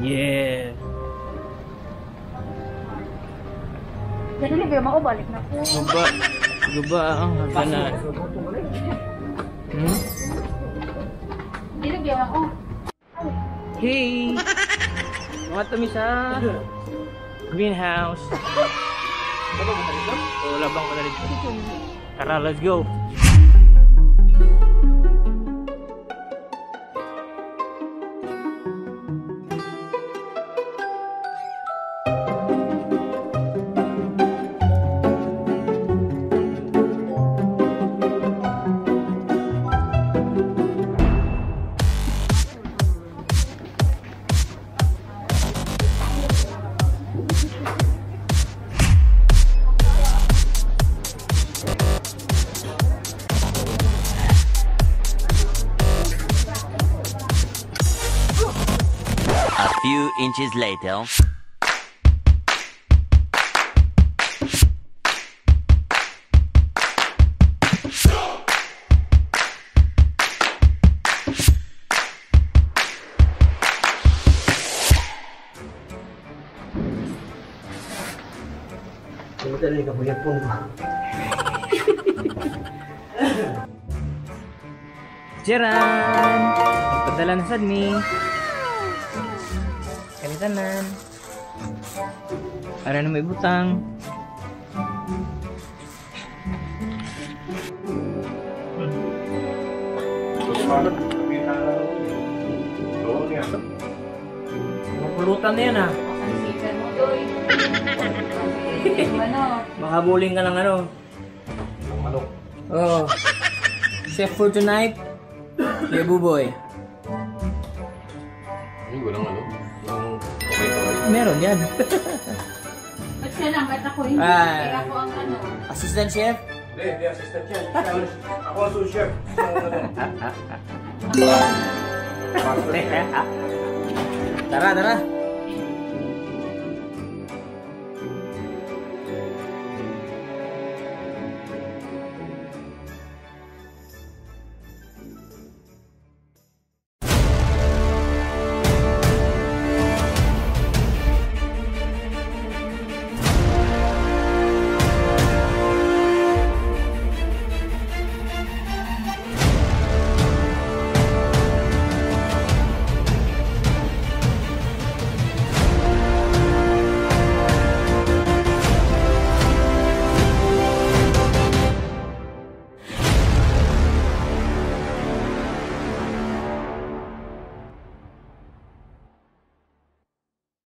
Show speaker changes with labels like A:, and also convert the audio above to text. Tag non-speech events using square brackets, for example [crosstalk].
A: Yeah.
B: Dali ba mo balik na po.
A: Guba. Guba ang hagdanan. Hmm?
B: Dili ba ako?
A: Hey! Mga tumi sa greenhouse. O, labang ko na rin. Tara, let's go.
C: Few inches later.
A: Jaran! Nagpadala na sad ni. Kanitanan. Para na may butang. Mapulutan na yan ah.
B: Doy. [laughs] Ano?
A: Makabuling ka ng ano.
D: Manok.
A: Oh. Chef for tonight. Yeah, buboy.
D: Yung kamay-kamay.
A: Meron yan.
B: Ba't siya lang? Ba't ako hindi?
A: Ah.
B: Kaya ako ang ano.
A: Assistant chef.
D: Hindi, hindi. Assistant yan. Ako ang sous chef.
A: tara, tara.